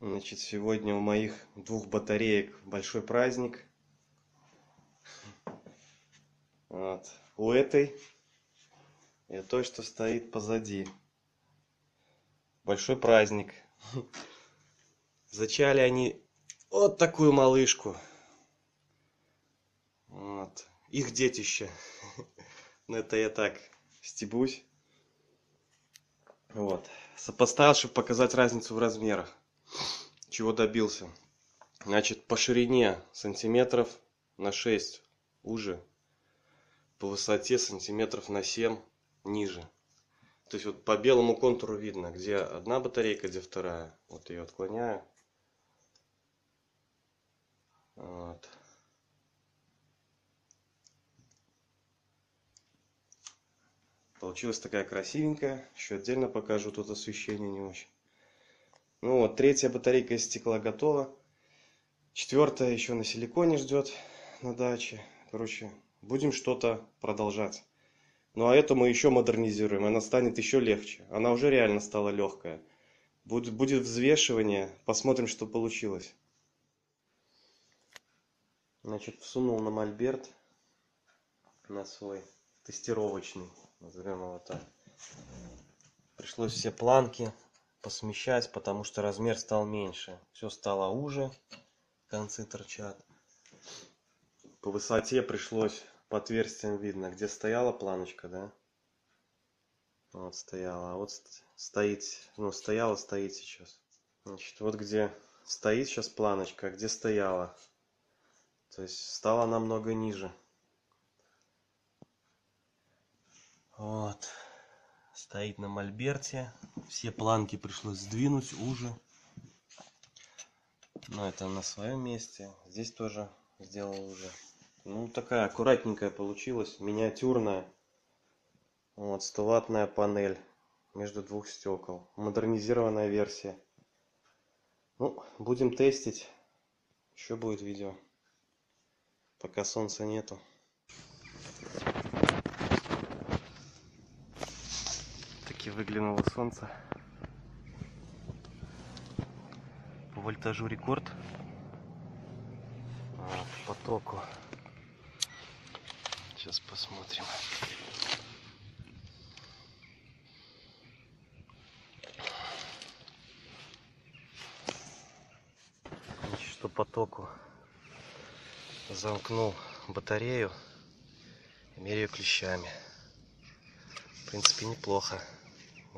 Значит, сегодня у моих двух батареек большой праздник. Вот. У этой и той, что стоит позади. Большой праздник. Зачали они вот такую малышку. Вот. Их детище. Ну, это я так стебусь. Вот. Сопоставил, чтобы показать разницу в размерах. Чего добился. Значит, по ширине сантиметров на 6 уже. По высоте сантиметров на 7 ниже. То есть вот по белому контуру видно, где одна батарейка, где вторая. Вот ее отклоняю. Вот. Получилась такая красивенькая. Еще отдельно покажу, тут освещение не очень. Ну вот, третья батарейка из стекла готова. Четвертая еще на силиконе ждет на даче. Короче, будем что-то продолжать. Ну а эту мы еще модернизируем, она станет еще легче. Она уже реально стала легкая. Будет, будет взвешивание, посмотрим, что получилось. Значит, всунул на мольберт, на свой тестировочный назовем его так. Пришлось все планки посмещать, потому что размер стал меньше. Все стало уже, концы торчат. По высоте пришлось по отверстиям видно, где стояла планочка, да? Вот стояла, а вот стоит, ну стояла, стоит сейчас. Значит, вот где стоит сейчас планочка, а где стояла. То есть стала намного ниже. Вот. Стоит на мольберте. Все планки пришлось сдвинуть уже. Но это на своем месте. Здесь тоже сделал уже. Ну, такая аккуратненькая получилась. Миниатюрная. Вот, 100 ваттная панель между двух стекол. Модернизированная версия. Ну, будем тестить. Еще будет видео. Пока солнца нету. Таки выглянуло солнце. По вольтажу рекорд. А, по. Сейчас посмотрим. Что по току замкнул батарею меряю клещами. В принципе, неплохо.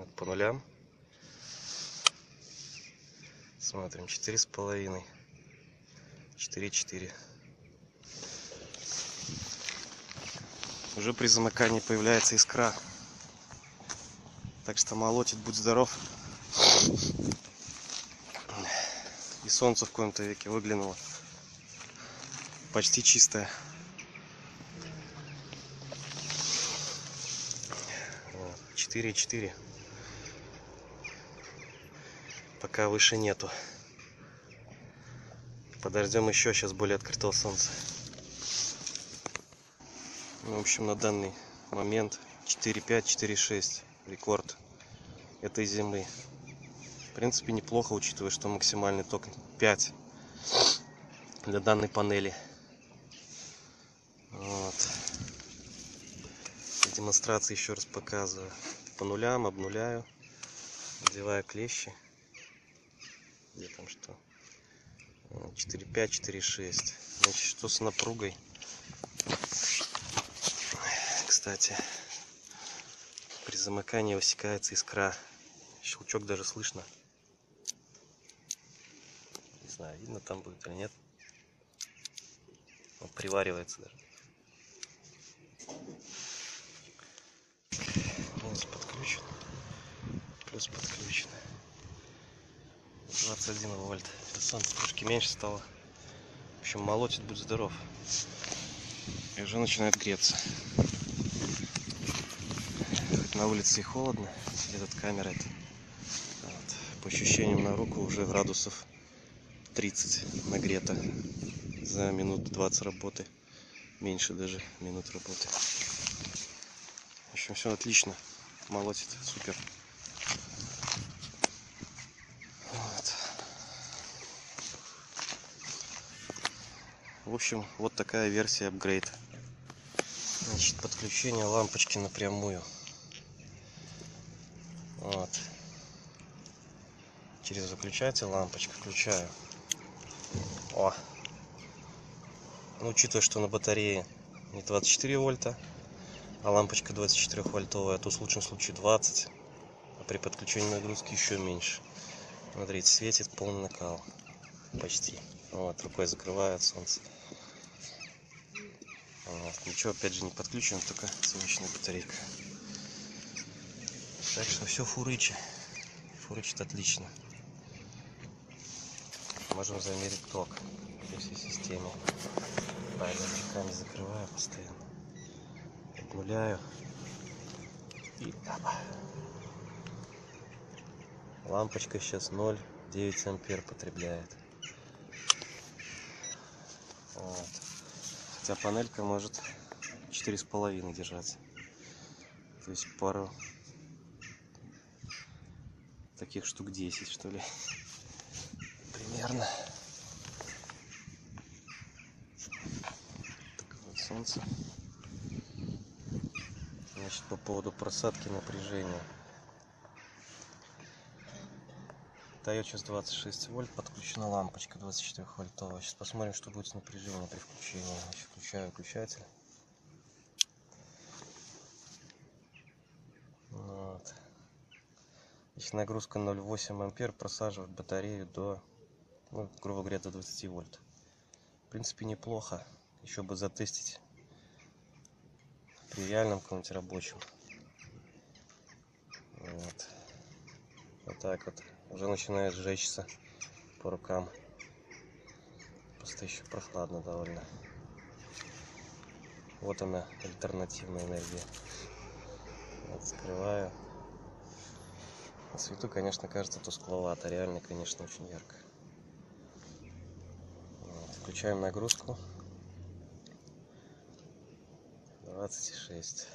Вот по нулям. Смотрим, четыре с половиной. Четыре, четыре. Уже при замыкании появляется искра. Так что молотит, будь здоров. И солнце в коем-то веке выглянуло. Почти чистое. Четыре, четыре пока выше нету. Подождем еще, сейчас более открытого солнца. Ну, в общем, на данный момент 4.5, 4.6 рекорд этой зимы. В принципе, неплохо, учитывая, что максимальный ток 5 для данной панели. Вот. Демонстрации еще раз показываю. По нулям обнуляю, надеваю клещи где там что? 4.5 4.6 значит что с напругой? Кстати при замыкании высекается искра. Щелчок даже слышно. Не знаю видно там будет или нет. Он приваривается даже. Минус подключен. Плюс подключен 21 вольт. Солнце трошки меньше стало. В общем, молотит, будь здоров. И уже начинает греться. Хоть на улице и холодно, этот камера это. Вот. По ощущениям на руку уже градусов 30 нагрето за минут 20 работы. Меньше даже минут работы. В общем, все отлично. молотит супер. В общем, вот такая версия апгрейд. Значит, подключение лампочки напрямую. Вот. Через выключатель лампочка включаю. О! Ну, учитывая, что на батарее не 24 вольта, а лампочка 24 вольтовая, то в лучшем случае 20, а при подключении нагрузки еще меньше. Смотрите, светит полный накал. Почти. Вот, рукой закрывает солнце. Вот, ничего, опять же, не подключено, только солнечная батарейка. Так что все фурычи. Фурычит отлично. Можем замерить ток по всей системе. Правильно, руками закрываю постоянно. Обнуляю. И опа. Лампочка сейчас 0,9 ампер потребляет. Вот. Хотя панелька может четыре с половиной держаться. То есть пару таких штук 10 что ли. Примерно. Так вот солнце. Значит, по поводу просадки напряжения. Сейчас 26 вольт, подключена лампочка 24 вольтовая. Сейчас посмотрим, что будет с напряжением при включении. Значит, включаю выключатель. Вот. Их нагрузка 0,8 ампер просаживает батарею до, ну, грубо говоря, до 20 вольт. В принципе, неплохо. Еще бы затестить при реальном каком-нибудь рабочем. Вот. Вот так вот уже начинает сжечься по рукам. Просто еще прохладно довольно. Вот она, альтернативная энергия. Вот, скрываю. На свету, конечно, кажется тускловато. Реально, конечно, очень ярко. Вот, включаем нагрузку. 26.